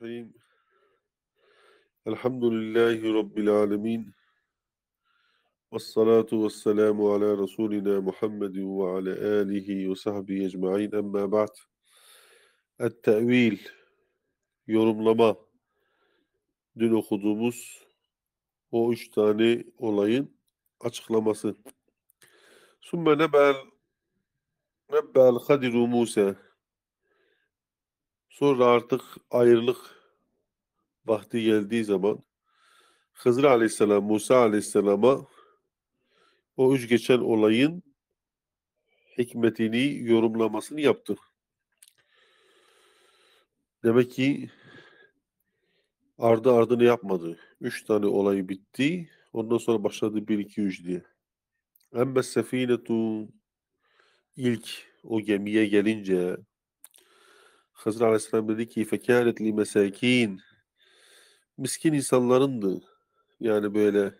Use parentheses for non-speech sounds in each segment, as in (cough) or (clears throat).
Bismillahirrahmanirrahim. Elhamdülillahi Rabbil alemin. Vessalatu vesselamu ala Resulina Muhammedin ve ala alihi ve sahbihi ecma'in. Emma ba'd. Et-tevil, yorumlama. Dün okuduğumuz o üç tane olayın açıklaması. Sümme nebel nebbel kadiru Musa sonra artık ayrılık vakti geldiği zaman Hızır Aleyhisselam Musa Aleyhisselam'a o üç geçen olayın hikmetini yorumlamasını yaptı. Demek ki ardı ardını yapmadı. Üç tane olay bitti. Ondan sonra başladı bir iki üç diye. Emme sefinetu ilk o gemiye gelince Hızır Aleyhisselam dedi ki fekâret li mesâkîn miskin insanlarındı. Yani böyle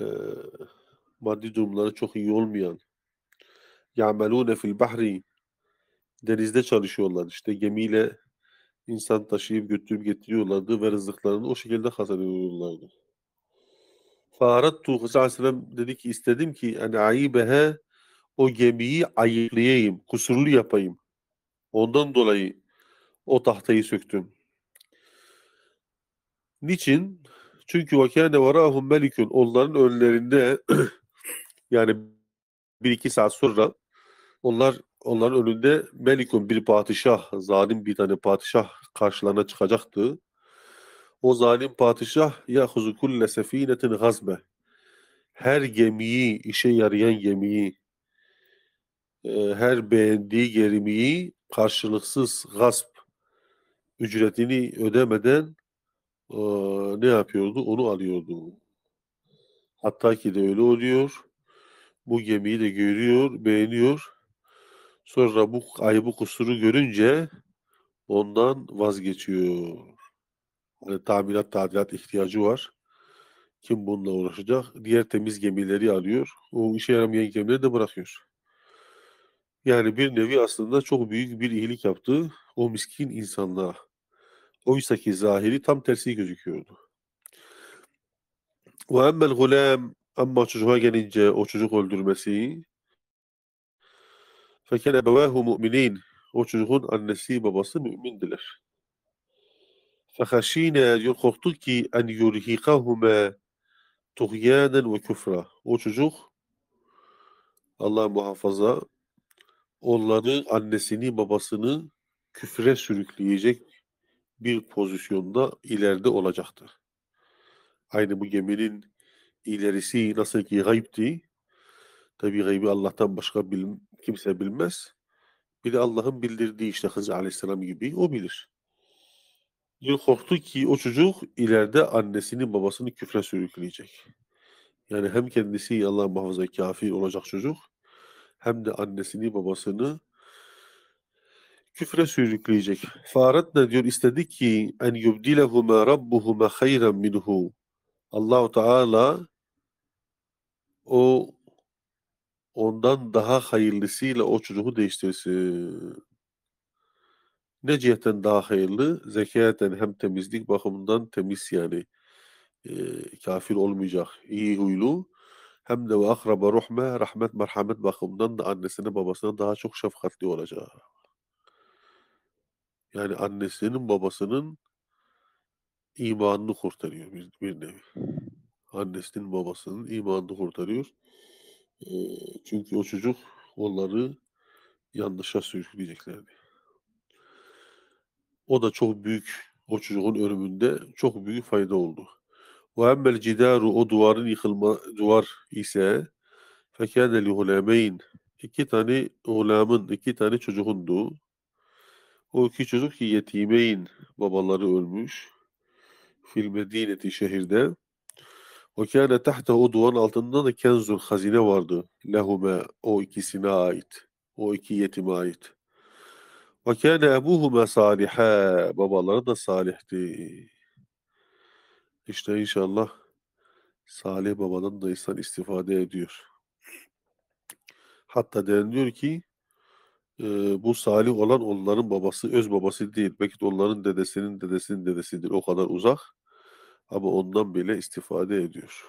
e, maddi durumları çok iyi olmayan ya'melûne fil bahri denizde çalışıyorlar. İşte gemiyle insan taşıyıp götürüp getiriyorlardı ve rızıklarını o şekilde kazanıyorlardı. Fârattu Hızır Aleyhisselam dedi ki istedim ki yani ayıbehe o gemiyi ayıklayayım, kusurlu yapayım. Ondan dolayı o tahtayı söktüm. Niçin? Çünkü vakâne varâhum melikün. Onların önlerinde (clears throat) yani bir iki saat sonra onlar onların önünde melikun bir padişah, zalim bir tane padişah karşılarına çıkacaktı. O zalim padişah ya huzukulle sefinetin gazme. Her gemiyi, işe yarayan gemiyi e, her beğendiği gemiyi karşılıksız gasp ücretini ödemeden e, ne yapıyordu? Onu alıyordu. Hatta ki de öyle oluyor. Bu gemiyi de görüyor, beğeniyor. Sonra bu ayıbı kusuru görünce ondan vazgeçiyor. Yani tamirat, tadilat ihtiyacı var. Kim bununla uğraşacak? Diğer temiz gemileri alıyor. O işe yaramayan gemileri de bırakıyor. Yani bir nevi aslında çok büyük bir iyilik yaptı o miskin insanlığa. Oysa ki zahiri tam tersi gözüküyordu. Ve emmel gulem ama çocuğa gelince o çocuk öldürmesi fekene ebevahu mu'minin o çocuğun annesi babası mümindiler. Fehaşine korktuk ki en yurhikahuma tuğyanen ve küfra. O çocuk Allah muhafaza onları annesini babasını küfre sürükleyecek bir pozisyonda ileride olacaktır. Aynı bu geminin ilerisi nasıl ki gayipti. Tabi gaybi Allah'tan başka bil, kimse bilmez. Bir de Allah'ın bildirdiği işte Hızır Aleyhisselam gibi o bilir. Diyor korktu ki o çocuk ileride annesini babasını küfre sürükleyecek. Yani hem kendisi Allah muhafaza kafir olacak çocuk hem de annesini babasını küfre sürükleyecek. Farat ne diyor? İstedik ki en yubdilehuma rabbuhuma hayran minhu. Allahu Teala o ondan daha hayırlısıyla o çocuğu değiştirsin. Ne cihetten daha hayırlı? Zekaten hem temizlik bakımından temiz yani e, kafir olmayacak, iyi huylu. Hem de ve akraba ruhme, rahmet, merhamet bakımından da annesine babasına daha çok şefkatli olacak. Yani annesinin babasının imanını kurtarıyor bir, bir nevi. Annesinin babasının imanını kurtarıyor. E, çünkü o çocuk onları yanlışa sürükleyeceklerdi. O da çok büyük, o çocuğun ölümünde çok büyük fayda oldu. Ve emmel cidaru o duvarın yıkılma duvar ise fekâne li hulâmeyn iki tane gulamın, iki tane çocuğundu. O iki çocuk ki yetimeyn babaları ölmüş. Fil medineti şehirde. O kâne tahte o duvarın altında da kenzun hazine vardı. Lehume o ikisine ait. O iki yetime ait. Ve kâne ebuhuma salihâ. Babaları da salihti. İşte inşallah salih babadan da insan istifade ediyor. Hatta deniliyor ki e, bu salih olan onların babası, öz babası değil. Belki de onların dedesinin dedesinin dedesidir. O kadar uzak. Ama ondan bile istifade ediyor.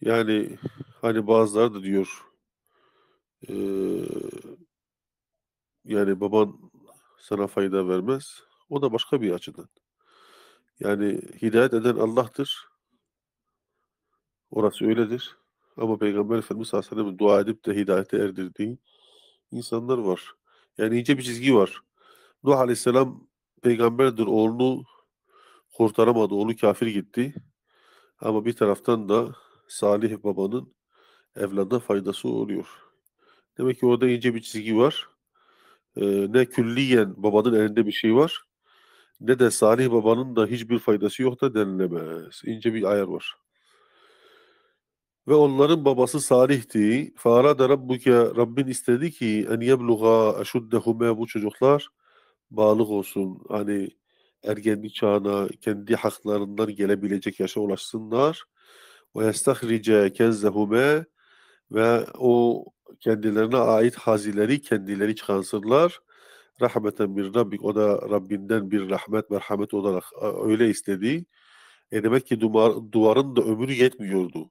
Yani hani bazıları da diyor e, yani baban sana fayda vermez. O da başka bir açıdan. Yani hidayet eden Allah'tır. Orası öyledir. Ama Peygamber Efendimiz sallallahu aleyhi ve sellem'in dua edip de hidayete erdirdiği insanlar var. Yani ince bir çizgi var. Nuh aleyhisselam peygamberdir. Oğlunu kurtaramadı. Oğlu kafir gitti. Ama bir taraftan da Salih babanın evlada faydası oluyor. Demek ki orada ince bir çizgi var. Ee, ne külliyen babanın elinde bir şey var ne de Salih babanın da hiçbir faydası yok da denilemez. İnce bir ayar var. Ve onların babası Salih'ti. Farada Rabbuke Rabbin istedi ki en yebluğa eşuddehuma bu çocuklar bağlık olsun. Hani ergenlik çağına kendi haklarından gelebilecek yaşa ulaşsınlar. Ve yestahrice kenzehume ve o kendilerine ait hazileri kendileri çıkarsınlar. Rahmeten bir Rabbik o da Rabbinden bir rahmet merhamet olarak öyle istedi. E demek ki duvar, duvarın da ömrü yetmiyordu.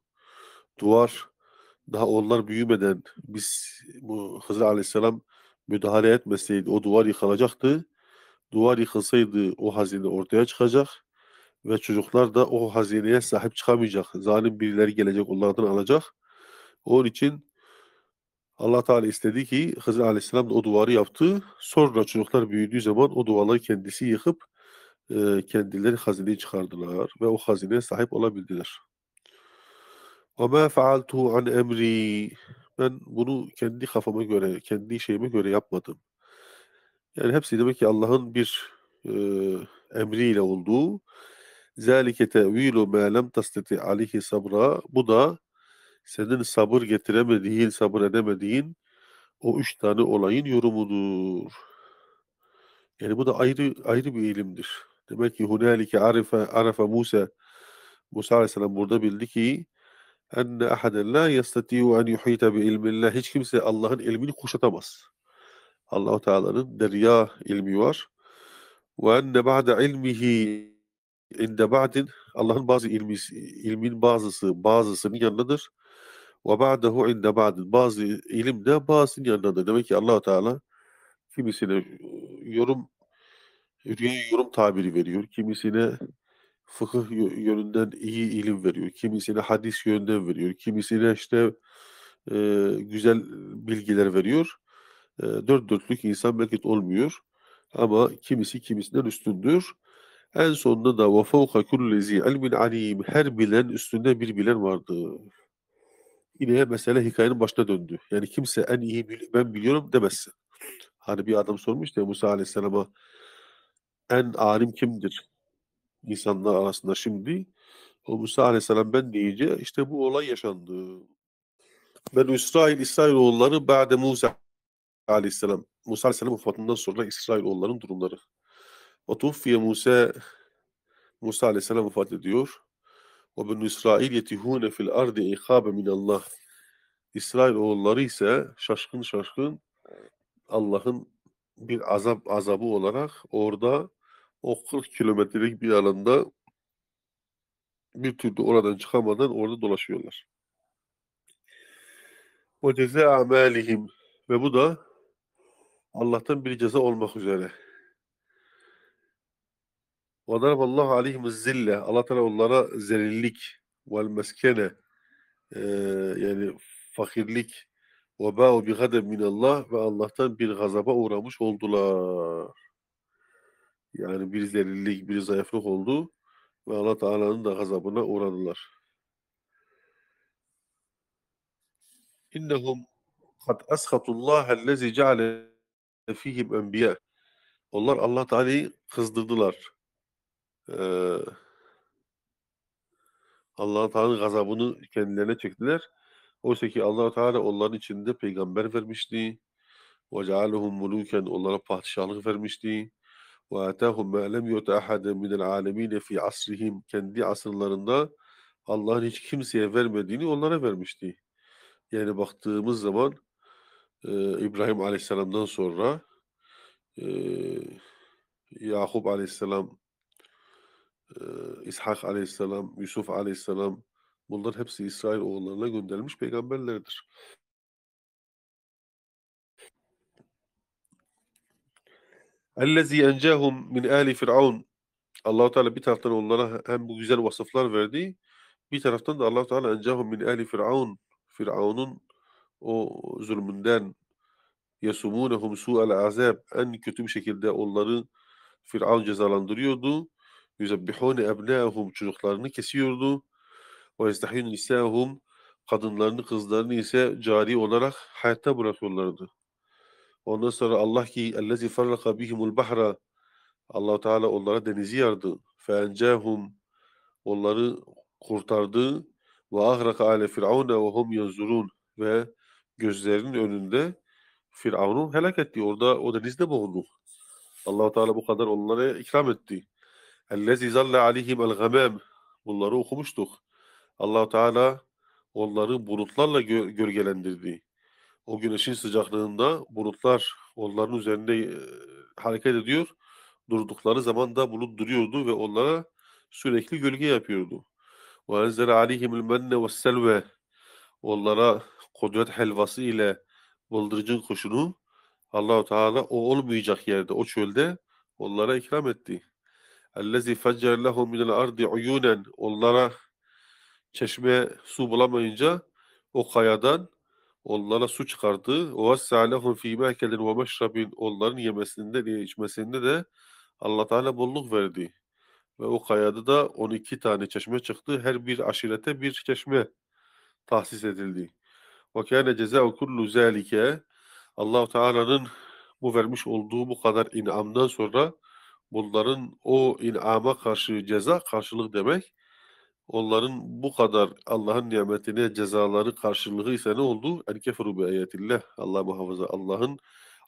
Duvar daha onlar büyümeden biz bu Hızır Aleyhisselam müdahale etmeseydi o duvar yıkılacaktı. Duvar yıkılsaydı o hazine ortaya çıkacak ve çocuklar da o hazineye sahip çıkamayacak. Zalim birileri gelecek onlardan alacak. Onun için Allah Teala istedi ki Hızır Aleyhisselam da o duvarı yaptı. Sonra çocuklar büyüdüğü zaman o duvarları kendisi yıkıp e, kendileri hazineyi çıkardılar ve o hazineye sahip olabildiler. وَمَا فَعَلْتُهُ عَنْ emri Ben bunu kendi kafama göre, kendi şeyime göre yapmadım. Yani hepsi demek ki Allah'ın bir e, emriyle olduğu. ذَٰلِكَ تَعْو۪يلُ مَا لَمْ تَسْتَطِعْ عَلَيْهِ sabra. Bu da senin sabır getiremediğin, sabır edemediğin o üç tane olayın yorumudur. Yani bu da ayrı ayrı bir ilimdir. Demek ki hunalike arife arafa Musa Musa Aleyhisselam burada bildi ki enne ahaden la yestati'u en yuhita bi ilmillah. Hiç kimse Allah'ın ilmini kuşatamaz. Allahu Teala'nın derya ilmi var. Ve enne ba'de ilmihi inde ba'din Allah'ın bazı ilmi, ilmin bazısı bazısının yanındadır. Ve ba'dehu inde ba'din bazı ilim de bazısının yanındadır. Demek ki Allahu Teala kimisine yorum rüya yorum tabiri veriyor. Kimisine fıkıh yönünden iyi ilim veriyor. Kimisine hadis yönünden veriyor. Kimisine işte e, güzel bilgiler veriyor. E, dört dörtlük insan belki olmuyor. Ama kimisi kimisinden üstündür. En sonunda da fevka kulli zi ilmin alim. Her bilen üstünde bir bilen vardı. Yine mesele hikayenin başına döndü. Yani kimse en iyi ben biliyorum demezsin. Hani bir adam sormuş ya Musa Aleyhisselam'a en alim kimdir? insanlar arasında şimdi o Musa Aleyhisselam ben deyince işte bu olay yaşandı. Ben İsrail, İsrailoğulları Ba'de Musa Aleyhisselam. Musa Aleyhisselam vefatından sonra İsrailoğulların durumları. Tuffiye Musa Musa Aleyhisselam vefat ediyor. Ve ben İsrail yetihune fil ardi ikhabe minallah. İsrailoğulları ise şaşkın şaşkın Allah'ın bir azap azabı olarak orada o 40 kilometrelik bir alanda bir türlü oradan çıkamadan orada dolaşıyorlar. O ceza amelihim ve bu da Allah'tan bir ceza olmak üzere. Ve daraballahu aleyhim zille. Allah Teala onlara zelillik vel meskene yani fakirlik ve ba'u bi gadeb minallah ve Allah'tan bir gazaba uğramış oldular. Yani bir zelillik, bir zayıflık oldu ve Allah Teala'nın da gazabına uğradılar. İnnehum kad eskhatullah ellezi ceale fihim enbiya. Onlar Allah Teala'yı kızdırdılar. Ee, Allah Teala'nın gazabını kendilerine çektiler. Oysa ki Allah Teala onların içinde peygamber vermişti. Ve cealehum muluken onlara padişahlık vermişti. Ve atahum ma lem yuta ahaden minel alemine fi asrihim kendi asırlarında Allah'ın hiç kimseye vermediğini onlara vermişti. Yani baktığımız zaman Ee, İbrahim Aleyhisselam'dan sonra e, Yakup Aleyhisselam, İshak Aleyhisselam, Yusuf Aleyhisselam bunlar hepsi İsrail oğullarına gönderilmiş peygamberlerdir. Ellezî encâhum min âli Firavun Allah Teala bir taraftan onlara hem bu güzel vasıflar verdi. Bir taraftan da Allah Teala encahum min ali Firavun Firavun'un o zulmünden yasumunhum su'al azab en kötü bir şekilde onları Firavun cezalandırıyordu. Yüzebbihune ebnâhum çocuklarını kesiyordu. Ve yestahiyun nisâhum kadınlarını kızlarını ise cari olarak hayatta bırakıyorlardı. Ondan sonra Allah ki ellezî farraka bihimul bahra Allah Teala onlara denizi yardı. Fe'encahum onları kurtardı. Ve ahraka ale firavune ve hum yanzurun ve gözlerinin önünde Firavun'u helak etti. Orada o denizde boğuldu. Allah Teala bu kadar onlara ikram etti. Ellezî zalle aleyhim el gamam. Bunları okumuştuk. Allah Teala onları bulutlarla gö gölgelendirdi. O güneşin sıcaklığında bulutlar onların üzerinde e, hareket ediyor durdukları zaman da bulut duruyordu ve onlara sürekli gölge yapıyordu. Aleyhimul menne ve selve onlara kudret helvası ile bıldırcın kuşunu Allahu Teala o olmayacak yerde, o çölde onlara ikram etti. Ellezî feccer lehum minel ardi uyunen onlara çeşme su bulamayınca o kayadan onlara su çıkardı. O lehum fî mâkelin ve meşrabin onların yemesinde de içmesinde de Allah Teala bolluk verdi. Ve o kayada da 12 tane çeşme çıktı. Her bir aşirete bir çeşme tahsis edildi. Kâne cezâ'u kullu zâlike Allah Teala'nın bu vermiş olduğu bu kadar inamdan sonra bunların o inama karşı ceza karşılık demek. Onların bu kadar Allah'ın nimetine cezaları karşılığı ise ne oldu? En keferu bi ayetillah. Allah muhafaza Allah'ın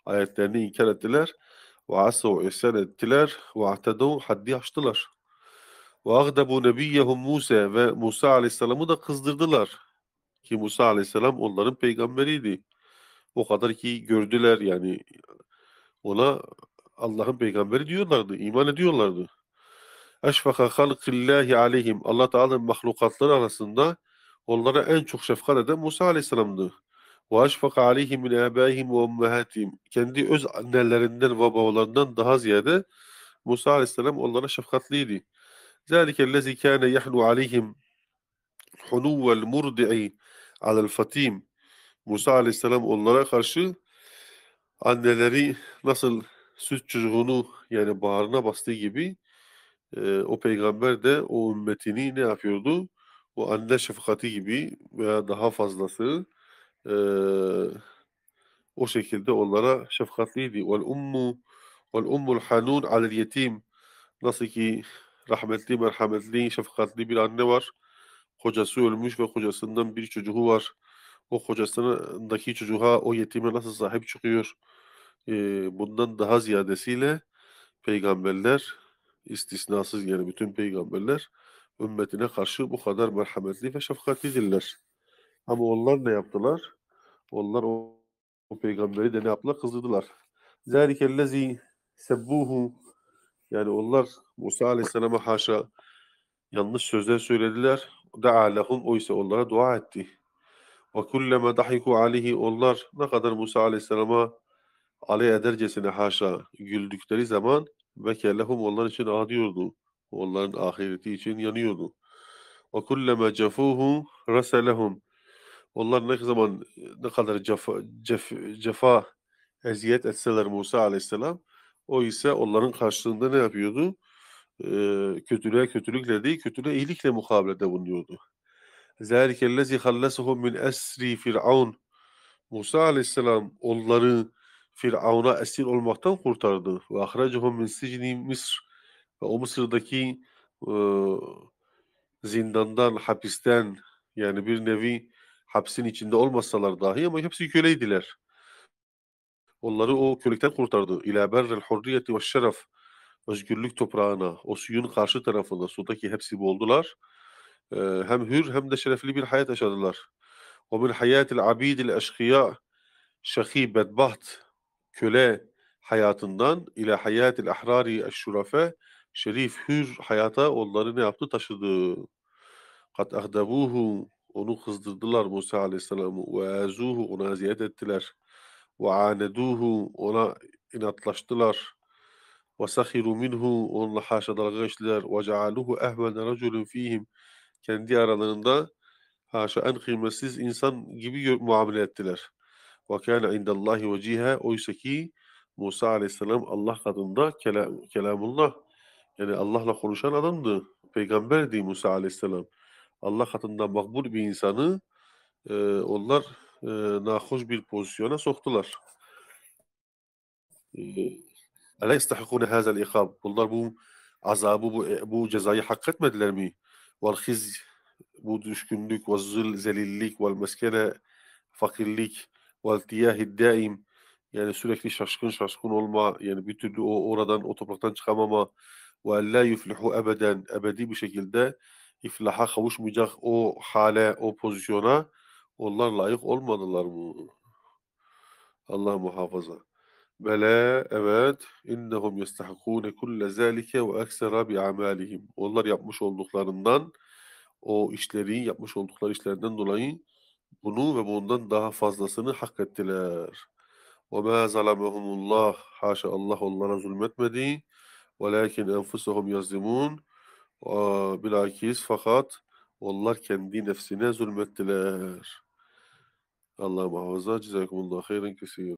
ayetlerini inkar ettiler. Ve asav isyan ettiler. Ve ahtedu haddi aştılar. Ve agdebu nebiyyehum Musa ve Musa aleyhisselamı da kızdırdılar. Ki Musa aleyhisselam onların peygamberiydi. O kadar ki gördüler yani ona Allah'ın peygamberi diyorlardı, iman ediyorlardı. Eşfaka halkillahi aleyhim. Allah Teala'nın mahlukatları arasında onlara en çok şefkat eden Musa aleyhisselamdı. Ve eşfaka aleyhim min âbâihim ve ummehatihim. Kendi öz annelerinden ve babalarından daha ziyade Musa aleyhisselam onlara şefkatliydi. Zâlikellezî kâne yahnu aleyhim hunuvvel murdi'i alel fatim. Musa aleyhisselam onlara karşı anneleri nasıl süt çocuğunu yani bağrına bastığı gibi e, o peygamber de o ümmetini ne yapıyordu? O anne şefkati gibi veya daha fazlası e, o şekilde onlara şefkatliydi. Vel ummu vel ummul hanun alel yetim nasıl ki rahmetli, merhametli, şefkatli bir anne var. Kocası ölmüş ve kocasından bir çocuğu var. O kocasındaki çocuğa, o yetime nasıl sahip çıkıyor? E, bundan daha ziyadesiyle peygamberler istisnasız yani bütün peygamberler ümmetine karşı bu kadar merhametli ve şefkatlidirler. Ama onlar ne yaptılar? Onlar o, o peygamberi de ne yaptılar? Kızdırdılar. Zâlikellezî sebbuhu yani onlar Musa Aleyhisselam'a haşa yanlış sözler söylediler. Da'a lehum o ise onlara dua etti. Ve kulleme dahiku aleyhi onlar ne kadar Musa Aleyhisselam'a alay edercesine haşa güldükleri zaman ve kellehum onlar için ağlıyordu. Onların ahireti için yanıyordu. Ve kulleme cefuhu raselehum onlar ne zaman ne kadar cefa, cef, cefa eziyet etseler Musa aleyhisselam o ise onların karşılığında ne yapıyordu? Ee, kötülüğe kötülükle değil, kötülüğe iyilikle mukabelede bulunuyordu. Zâlikellezî hallesehum min esri firavun Musa aleyhisselam onları Firavun'a esir olmaktan kurtardı. Ve ahrecehum min sicni Mısr ve o Mısır'daki e, zindandan, hapisten yani bir nevi hapsin içinde olmasalar dahi ama hepsi köleydiler. Onları o kölelikten kurtardı. İlâ berrel hurriyeti ve şeref özgürlük toprağına, o suyun karşı tarafında, sudaki hepsi boldular. Ee, hem hür hem de şerefli bir hayat yaşadılar. O min hayatil abidil eşkıya şakî, bedbaht köle hayatından ile hayatil ahrari eşşurafe şerif hür hayata onları ne yaptı? Taşıdı. Kat ahdabuhu onu kızdırdılar Musa Aleyhisselam'ı ve azuhu ona eziyet ettiler. Ve aneduhu ona inatlaştılar. Ve sahiru minhu onunla haşa dalga geçtiler. Ve cealuhu ehvene raculun fihim kendi aralarında haşa en kıymetsiz insan gibi muamele ettiler. Ve kâne indallahi vecihe oysa ki Musa Aleyhisselam Allah katında kelam, kelamullah yani Allah'la konuşan adamdı. Peygamberdi Musa Aleyhisselam. Allah katında makbul bir insanı e, onlar e, nahoş bir pozisyona soktular. E, Ela yestahikune hazel ikab. Bunlar bu azabı, bu, bu cezayı hak etmediler mi? Vel hiz, bu düşkünlük, ve zül, zelillik, vel meskene, fakirlik, vel tiyahid daim, yani sürekli şaşkın şaşkın olma, yani bir türlü o oradan, o topraktan çıkamama, ve la yuflihu ebeden, ebedi bir şekilde iflaha kavuşmayacak o hale, o pozisyona onlar layık olmadılar mı? Allah muhafaza. Bela evet innehum yestahikune kulle zalike ve eksera bi amalihim. Onlar yapmış olduklarından o işleri yapmış oldukları işlerden dolayı bunu ve bundan daha fazlasını hak ettiler. Ve ma zalamehumullah haşa Allah onlara zulmetmedi. Enfusuhum yazlimun. Aa, Bilakis fakat onlar kendi nefsine zulmettiler. Allah muhafaza. Cezakumullah hayran kesir.